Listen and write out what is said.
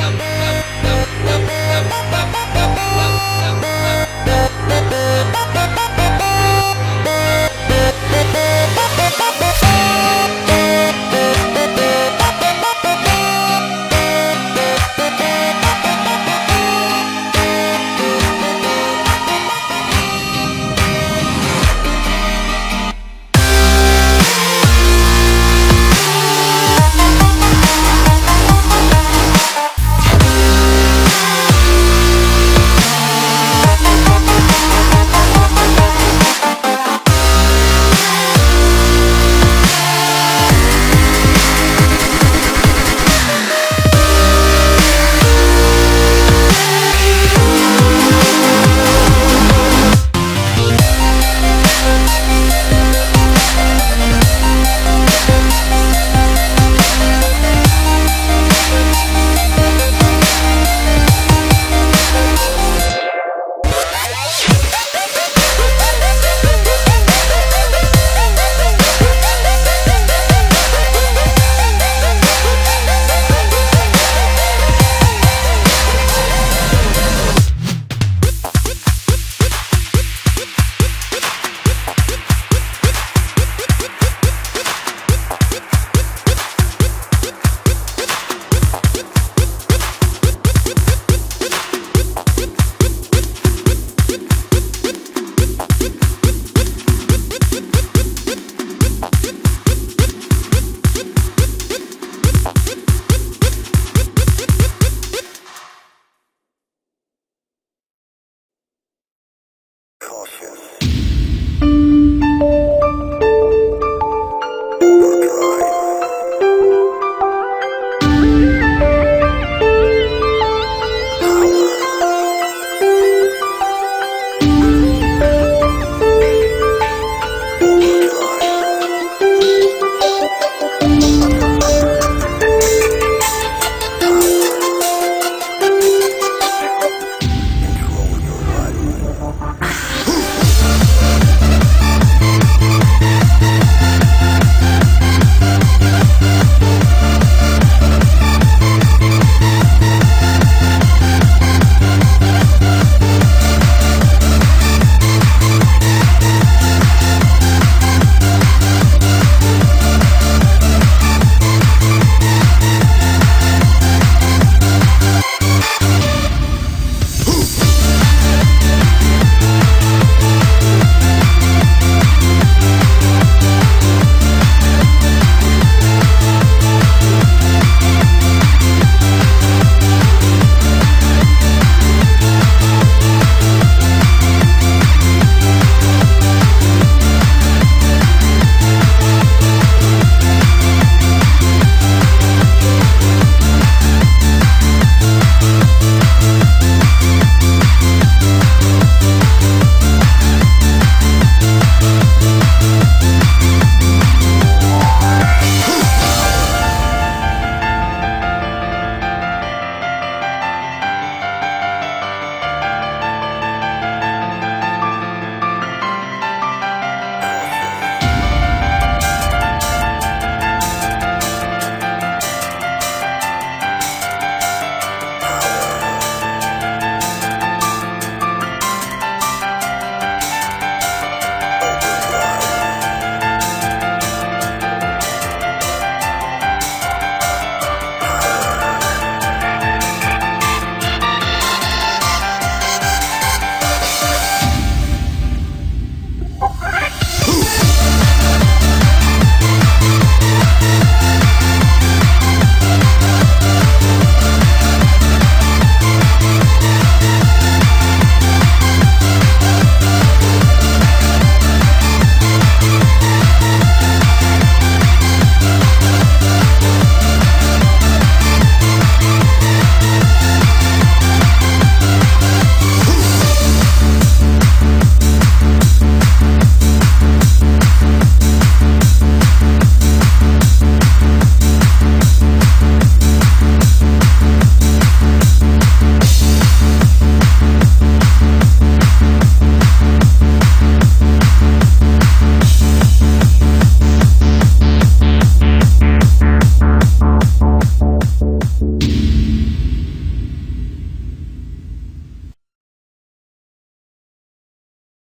Welcome.